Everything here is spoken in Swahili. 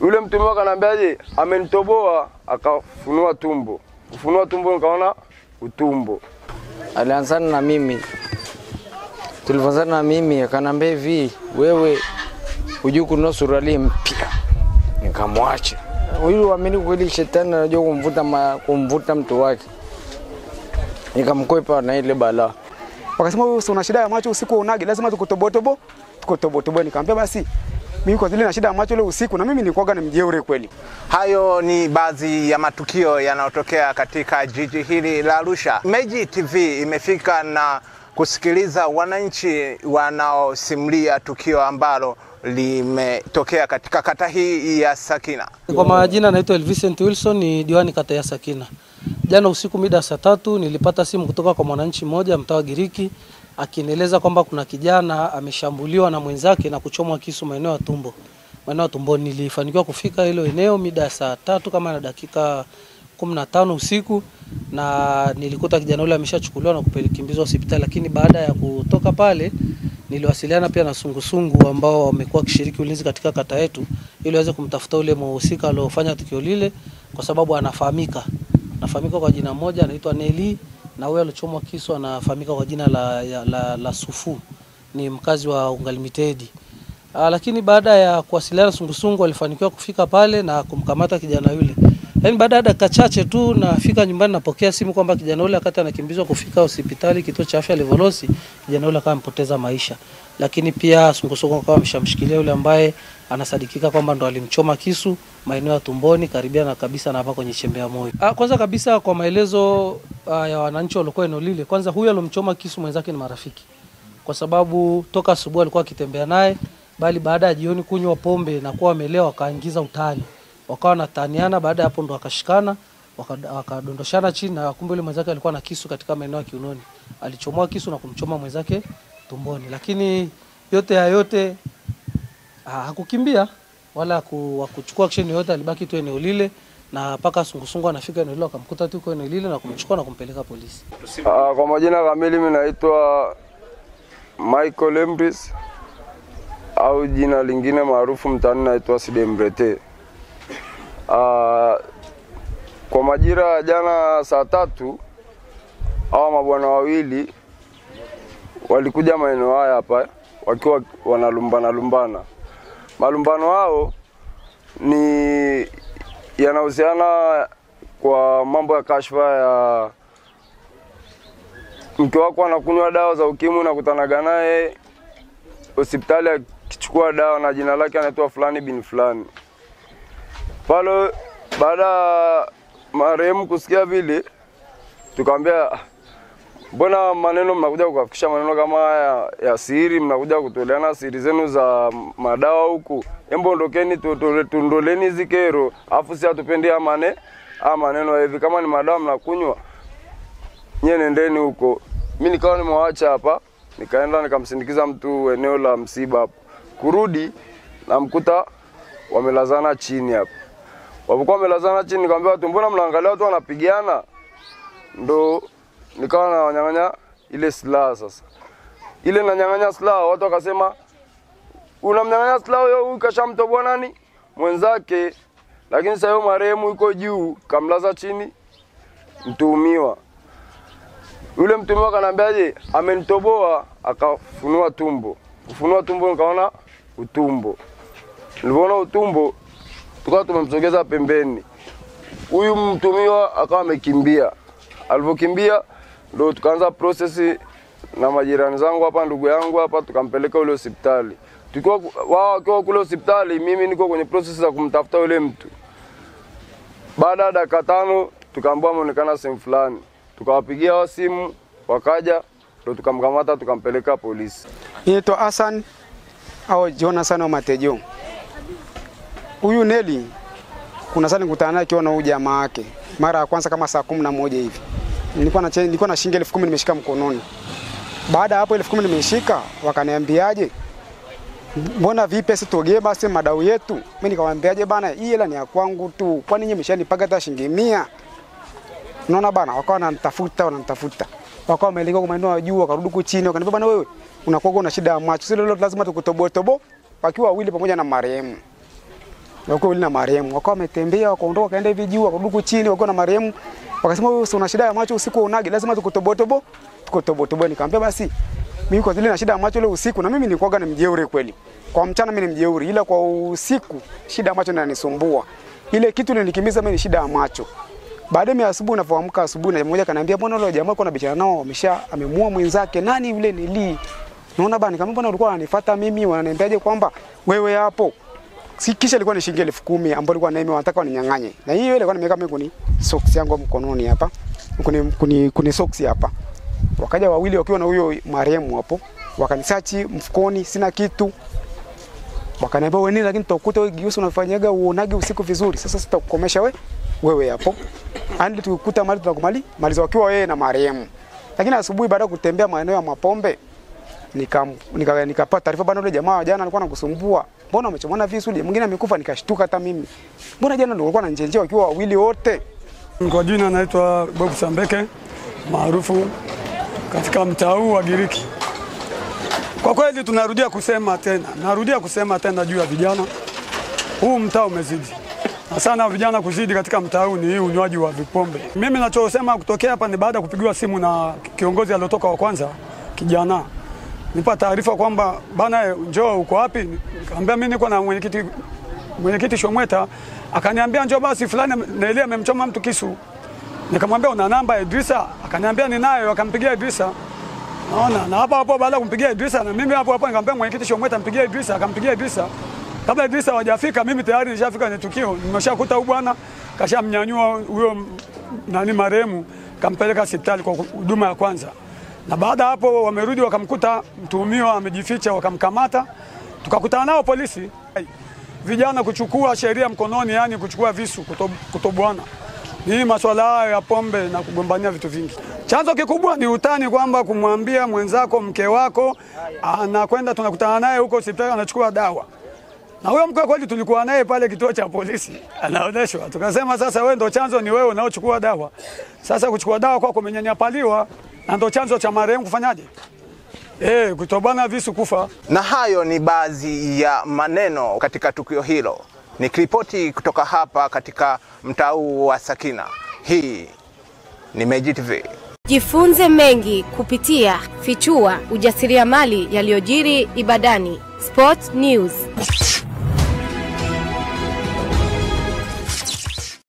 Yule mtume akanambiaje, amenitoboa akafunua tumbo. Kufunua tumbo nikaona utumbo. alianzana na mimi, tulivyoanzana na mimi akanambia hivi, wewe hujui kununua suruali mpya. Nikamwacha huyu, amini kweli, shetani anajua kumvuta, ma, kumvuta mtu wake. Nikamkwepa na ile balaa. Wakasema wewe una shida ya macho usiku unage, lazima tukutobotobo, tukutobotobo. Nikamwambia basi mimi kwa zile na shida ya macho ile usiku, na mimi nilikuwa ni mjeuri kweli. Hayo ni baadhi ya matukio yanayotokea katika jiji hili la Arusha. Meji TV imefika na kusikiliza wananchi wanaosimulia tukio ambalo limetokea katika kata hii ya Sakina. Kwa majina naitwa Elvincent Wilson, ni diwani kata ya Sakina. Jana usiku mida saa tatu nilipata simu kutoka kwa mwananchi mmoja mtaa wa Giriki akinieleza kwamba kuna kijana ameshambuliwa na mwenzake na kuchomwa kisu maeneo ya tumbo, maeneo ya tumboni. Nilifanikiwa kufika hilo eneo mida ya saa tatu kama na dakika kumi na tano usiku na nilikuta kijana yule ameshachukuliwa na kukimbizwa hospitali, lakini baada ya kutoka pale niliwasiliana pia na sungusungu ambao wamekuwa wakishiriki ulinzi katika kata yetu ili waweze kumtafuta ule mhusika aliofanya tukio lile, kwa sababu anafahamika anafahamika kwa jina moja anaitwa Neli, na huyo alichomwa kisu anafahamika kwa jina la, la, la, la Sufu, ni mkazi wa Ungalimitedi. Ah, lakini baada ya kuwasiliana sungusungu alifanikiwa kufika pale na kumkamata kijana yule. Yaani baada ya dakika chache tu nafika nyumbani napokea simu kwamba kijana yule akati anakimbizwa kufika hospitali kituo cha afya Levolosi, kijana yule akawa amepoteza maisha. Lakini pia sungusungu akawa ameshamshikilia yule ambaye anasadikika kwamba ndo alimchoma kisu maeneo ya tumboni karibia na kabisa na hapa kwenye chembe ya moyo. Ah, kwanza kabisa kwa maelezo ah, ya wananchi waliokuwa eneo lile, kwanza huyu alomchoma kisu mwenzake ni marafiki, kwa sababu toka asubuhi alikuwa akitembea naye, bali baada ya jioni kunywa pombe na kuwa amelewa akaingiza utani, wakawa wanataniana. Baada ya hapo ndo wakashikana waka- wakadondoshana chini, na kumbe yule mwenzake alikuwa na kisu katika maeneo ya kiunoni, alichomoa kisu na kumchoma mwenzake tumboni. Lakini yote ya yote hakukimbia wala haku- hakuchukua action yoyote, alibaki tu eneo lile na mpaka sungusungu anafika eneo lile akamkuta tu kwa eneo lile na kumchukua na kumpeleka polisi. Uh, kwa majina kamili mimi naitwa Michael Embris au jina lingine maarufu mtaani naitwa Sidembrete. Ah, kwa majira ya jana saa tatu hawa mabwana wawili walikuja maeneo haya hapa wakiwa wanalumbana lumbana. Malumbano hao ni yanahusiana kwa mambo ya kashfa ya mke wako anakunywa dawa za ukimwi, unakutanaga naye hospitali akichukua dawa na jina lake anaitwa fulani bin fulani. Pale baada ya marehemu kusikia vile, tukamwambia "Ah, mbona maneno mnakuja kukafikisha maneno kama haya ya siri, mnakuja kutoleana siri zenu za madawa huku, embo ondokeni, tundoleni hizi kero, afu si atupende amane mane haya maneno hivi. Kama ni madawa mnakunywa nyie, nendeni huko. Mi nikawa nimewaacha hapa, nikaenda nikamsindikiza mtu eneo la msiba hapo. Kurudi namkuta wamelazana chini hapo. Walipokuwa wamelazana chini, nikamwambia watu, mbona mnaangalia watu wanapigana? Ndo nikawa nawanyang'anya ile silaha sasa. Ile nanyang'anya silaha, watu wakasema unamnyang'anya silaha huyo, huyu kashamtoboa nani mwenzake, lakini sasa huyo marehemu yuko juu, kamlaza chini mtuhumiwa. Yule mtuhumiwa kanambiaje, amenitoboa akafunua tumbo. Kufunua tumbo nikaona utumbo. Nilipoona utumbo, tukawa tumemsogeza pembeni. Huyu mtumiwa akawa amekimbia. Alivyokimbia ndo tukaanza prosesi na majirani zangu hapa, ndugu yangu hapa, tukampeleka ule hospitali. Tukiwa wao wakiwa kule hospitali, mimi niko kwenye prosesi za kumtafuta yule mtu. Baada ya dakika tano tukaambiwa ameonekana sehemu fulani, tukawapigia wao simu, wakaja, ndo tukamkamata tukampeleka polisi. Inaitwa Hassan au Jonathan wa Matejo. Huyu Neli kuna saa nikutana naye akiwa na huyu jamaa yake mara ya kwanza kama saa kumi na moja hivi. Nilikuwa na nilikuwa na shilingi elfu kumi nimeshika mkononi. Baada ya hapo elfu kumi nimeshika, wakaniambiaje, mbona vipi tuogee basi madau yetu? Mimi nikamwambiaje bana, hii hela ni ya kwangu tu, kwani nyinyi mshanipaga hata shilingi mia? Unaona bana, wakawa wananitafuta wananitafuta, wakawa wameelekea kwa maeneo ya juu, wakarudi huku chini, wakaniambia bana, wewe unakuwa una shida ya macho, sio lolote, lazima tukutoboe tobo, wakiwa wawili pamoja na marehemu. Wako wili na marehemu, wakawa wametembea wakaondoka, wakaenda hivi juu, wakarudi chini, wakiwa na marehemu, wakasema wewe una shida ya macho usiku unage, lazima tukutobotobo tukutobotobo. Nikamwambia basi mimi kwa zile na shida ya macho ile usiku, na mimi nilikuwa ni mjeuri kweli. Kwa mchana mimi ni mjeuri, ila kwa usiku shida ya macho inanisumbua. Ile kitu nilikimbiza mimi ni shida ya macho. Baada ya asubuhi ninapoamka asubuhi na mmoja kaniambia bwana yule jamaa yuko na bichana nao wamesha amemua mwenzake. Nani yule nili? Naona bana kama bwana ulikuwa unanifuata mimi wananiambiaje kwamba wewe hapo. Si kisha ilikuwa ni shilingi elfu kumi ambayo ilikuwa naime wanataka waninyang'anye. Na hiyo ilikuwa nimeweka mimi kuni socks yangu mkononi hapa. Kuni kuni, kuni socks hapa. Wakaja wawili wakiwa na huyo marehemu hapo. Wakanisachi mfukoni sina kitu. Wakaniambia wewe nini lakini tutakuta wewe Giusu unafanyaga uonage usiku vizuri. Sasa sitakukomesha we wewe hapo. Hadi tukikuta mali tunakumali maliza wakiwa wewe na marehemu. Lakini asubuhi baada ya kutembea maeneo ya Mapombe nikapata nika, nikapata taarifa bwana, yule jamaa jana alikuwa anakusumbua. Mbona umechomana visu? Mwingine amekufa, nikashtuka hata mimi. Mbona jana ndio walikuwa wananjenjea wakiwa wawili wote? Kwa jina naitwa Bob Sambeke maarufu katika mtaa huu wa Giriki. Kwa kweli tunarudia kusema tena, narudia kusema tena juu ya vijana, huu mtaa umezidi na sana vijana kuzidi katika mtaa huu ni hii unywaji wa vipombe. Mimi nachosema kutokea hapa ni baada ya kupigiwa simu na kiongozi aliotoka wa kwanza kijana, nipa taarifa kwamba bana, njoo uko wapi? Nikamwambia mimi niko na mwenyekiti mwenyekiti Shomweta, akaniambia njoo basi, fulani Nelia amemchoma mtu kisu. Nikamwambia una namba ya Idrisa? Akaniambia ninayo, akampigia Idrisa. Naona na hapo hapo baada kumpigia Idrisa na mimi hapo hapo nikamwambia mwenyekiti Shomweta mpigie Idrisa, akampigia Idrisa. Kabla Idrisa hawajafika mimi tayari nishafika kwenye tukio, nimeshakuta huyu bwana kashamnyanyua huyo nani marehemu, kampeleka hospitali kwa huduma ya kwanza. Na baada hapo wamerudi wakamkuta mtuhumiwa amejificha, wakamkamata, tukakutana nao polisi. Vijana kuchukua sheria mkononi, yani kuchukua visu, kutobwana ni masuala hayo ya pombe na kugombania vitu vingi. Chanzo kikubwa ni utani, kwamba kumwambia mwenzako mke wako anakwenda, tunakutana naye huko hospitali anachukua dawa na huyo mke kweli tulikuwa naye pale kituo cha polisi anaoneshwa. tukasema sasa, wewe ndo chanzo, ni wewe unaochukua dawa. Sasa kuchukua dawa kwako kumenyanyapaliwa, na ndo chanzo cha marehemu kufanyaje, eh, kutobana visu kufa. Na hayo ni baadhi ya maneno katika tukio hilo. Nikiripoti kutoka hapa katika mtaa huu wa Sakina, hii ni Meji TV. Jifunze mengi kupitia Fichua ujasiriamali yaliyojiri Ibadani. Sport News.